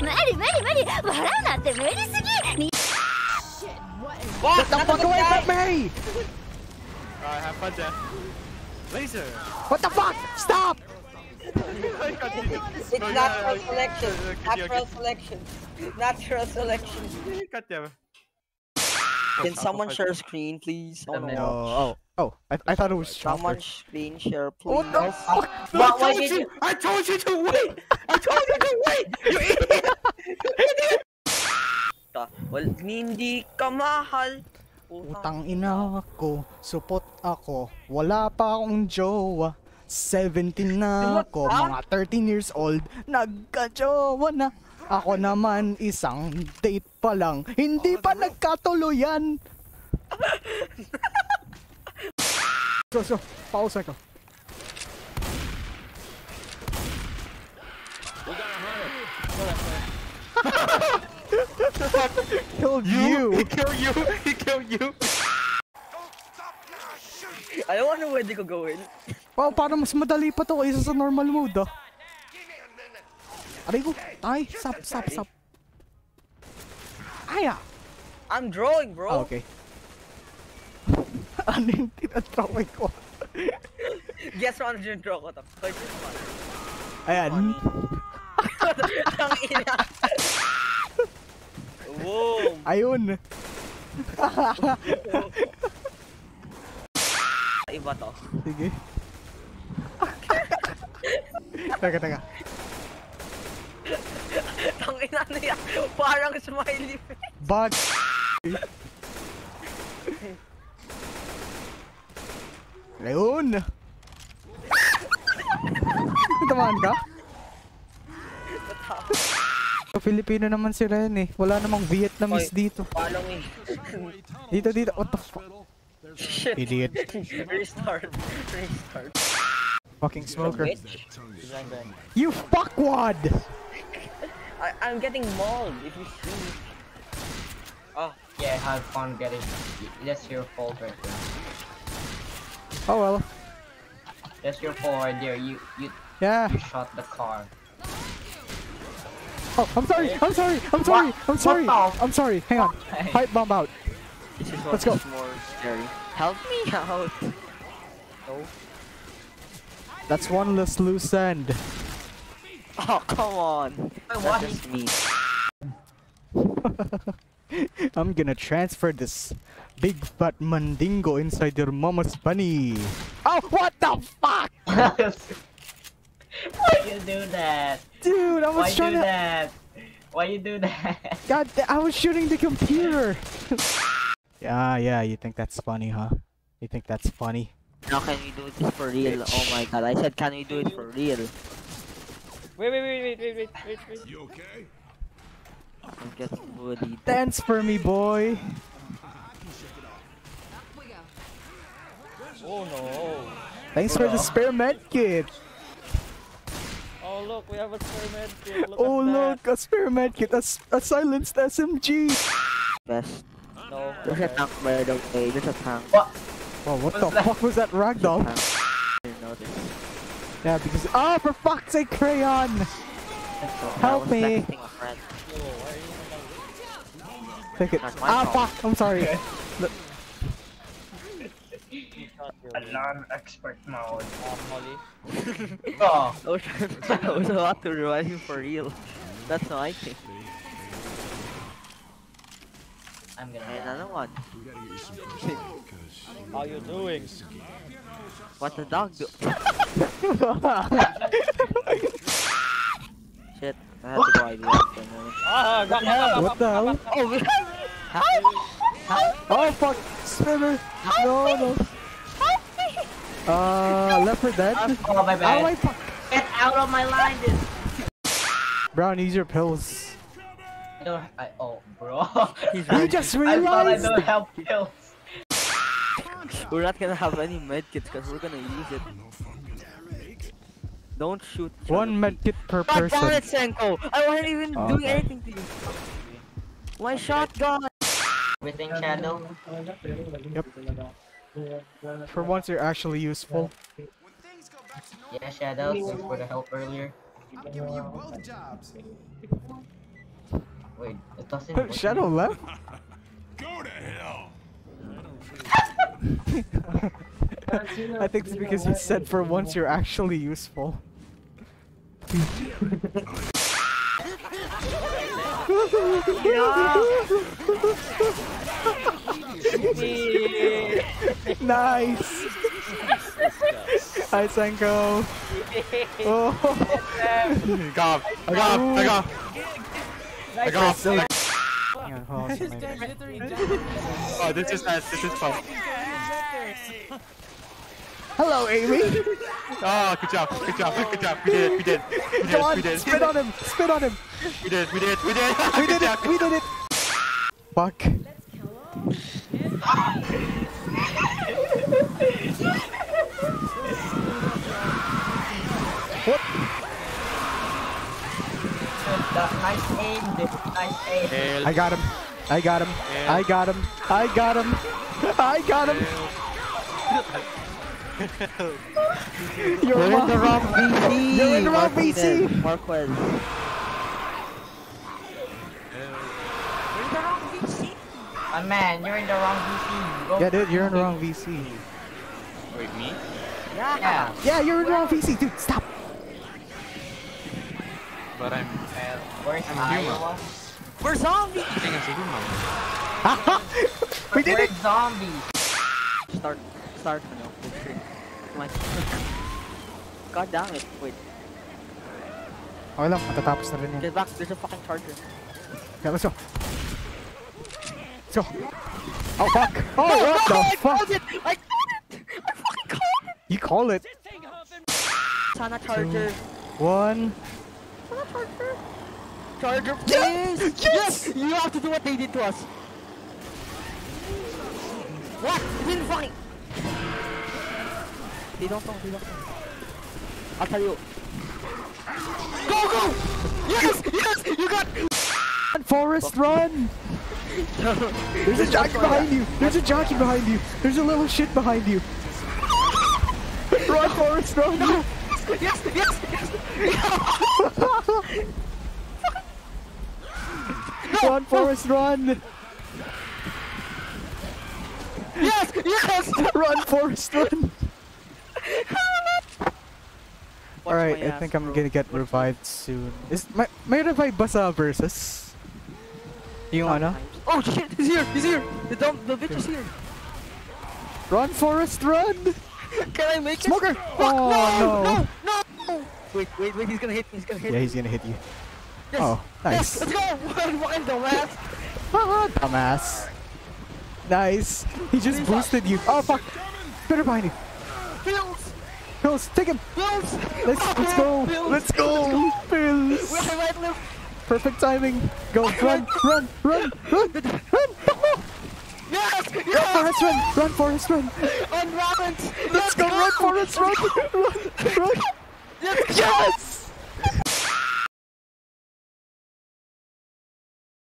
無理無理無理笑うなんて無理すぎに What? The fuck away from me! Alright, have fun, Jeff. Laser! What the fuck? Stop! It's natural selection. Natural selection. Natural selection. God damn it. Can someone share screen, please? Oh Oh, no. oh, oh, I, I thought it was Someone screen share, please. What the fuck? No, I told did you! you- I told you to wait! I told you to wait! You idiot! Ta- Well, hindi ka mahal. Utang ina ko, supot ako, wala pa akong jowa. 17 na ako, mga 13 years old, nagka-jowa na. Ako naman isang date pa lang, hindi pa nagkatuluyan. so, so, pause ako. Killed you. He killed you! He killed you! I don't know where they could go in. Wow, parang mas madali pa to kaysa sa normal mode ah. Aray ko, ay, stop, stop, stop. Ay ah. I'm drawing, Ah, bro. okay. ano yung tinatraway ko? Guess what I'm draw ko. Ayan. Ang ina. Whoa. Ayun. Iba to. Sige. teka, teka. Ang ina na yan. Parang smiley face. Bug. Ayun. Tamaan ka? Filipino naman si Ren eh. Wala namang Vietnamese Oy. dito. Follow me. Dito, dito. What the fuck? Shit. Idiot. Restart. Restart. Fucking smoker. You fuckwad! I I'm getting mauled if you see. Oh, Yeah, have fun getting. That's your fault right there. Oh well. That's your fault right there. You you Yeah. you shot the car. Oh, I'm sorry. I'm sorry. I'm sorry. I'm sorry. I'm sorry. Hang on. Pipe bomb out. this is Let's go. what's more scary. Help me out. No. That's one less loose end. Oh, come on. what? That's just me. I'm gonna transfer this big fat mandingo inside your mama's bunny. Oh, what the fuck? Why you do that? Dude, I Why was you trying do to. that? Why you do that? God, I was shooting the computer. yeah, yeah. You think that's funny, huh? You think that's funny? Now can we do this for real? Oh my god, I said can we do it for real? Wait, wait, wait, wait, wait, wait, wait, wait. You okay? I'm getting bullied. Dance for me, boy. Oh no. Thanks for the spare med kit. Oh look, we have a spare med kit. Look Oh at that. look, a spare med kit, a silenced SMG. Best. No. There's a tank by the way, there's a tank. Wow, what the that? fuck was that ragdoll? Tank. I didn't notice. Yeah, because oh, for fuck's sake, crayon. Help me. texting a friend. Take it. Ah, fault. fuck. I'm sorry. A non-expert mode. Molly. Oh, I was, I was about to revive him for real. That's my thing. I'm gonna. And another one. We gotta you some fresh air, cause How you doing? What the dog do? Shit, I had to go ID after a moment. Ah, gak, gak, gak, what the ah, hell? Ah, ah, oh, we Oh fuck, spinner. No, no. Uh, leopard dead. Oh my Oh bad. my fuck. Get out of my line, dude. Brown, use your pills. I don't. I, oh, bro. He's You right. just I thought I realized. don't have pills. We're not gonna have any medkits because we're gonna use it. Don't shoot. each One medkit per God damn it, person. Senko! I wasn't even Oh, doing okay. anything to you. My shotgun! Everything shadow. For once, you're actually useful. Yeah, shadow. Thanks for the help earlier. I'm giving you both jobs. Dustin, what Shadow do left? Go to hell. I think it's because you said for once you're actually useful. nice! Hi, Senko! Oh! I got him. I got him. I got him. I got him. Yan, hold on, wait. Oh, this is nice. This is fun. Hello, Amy! Oh, good job. Good job. Good job. We did it. We did. We did. Go it, We on, did. spit on him! Spit on him! We did. it, We did. it, We did. it. We did it! We did it! Fuck. That nice aim, dude. Nice aim. Hell. I got him. I got him. I got him. I got him. I got him. You're You're in the wrong. wrong VC. You're in the wrong VC. Marquez. My man, you're in the wrong VC. Go Yeah, dude, you're in the wrong VC. Wait, me? Yeah. Yeah, you're in the wrong VC, dude. Stop. But I'm. Well, where's I'm Iowa? We're zombies. I think I'm si human. we did Where's it. zombies? Start. Start. No. Come on. God damn it. Wait. Okay lang, matatapos na rin yan. Get back. There's a fucking charger. Okay, let's go. Let's go. Oh, fuck. Oh, what the fuck? it! I I fucking called it! You call it. Sana charger. One. Sana charger. Charger, please! Yes! You have to do what they did to us. What? It didn't fucking... They don't know, they don't know. I'll tell you. Go, go! Yes! Yes! You got... Run, Forrest, run! There's a jockey behind you! There's a jockey behind you! There's a little shit behind you! Run, Forrest, run! Yes! Yes! Yes! Run, Forrest, run! Yes! Yes! Run, Forrest, run! Alright, I think I'm bro. gonna get revived soon. Is may, may revive ba sa versus? wanna? Oh shit! He's here! He's here! The dumb, the bitch is here! Run, Forrest, run! Can I make Smoker! it? Fuck, Oh, no! no. No! No! Wait, wait, wait! He's gonna hit me! He's gonna hit Yeah, me! he's gonna hit you. Yes! Oh, Yes! nice. Let's go! Fucking dumbass! Ah, dumbass. Nice. He just boosted you. Oh, fuck. Better behind you. Bills! Pills, take him. Bills! Let's, let's go. Bills! Let's go. Pills. Right, right, left! Perfect timing. Go, run, run, run, run, run. Yes! Run, Yes! Forrest, run. Run, Forrest, run. On rabbits! Let's go, run, Forrest, run. Run, run. Yes! Yes!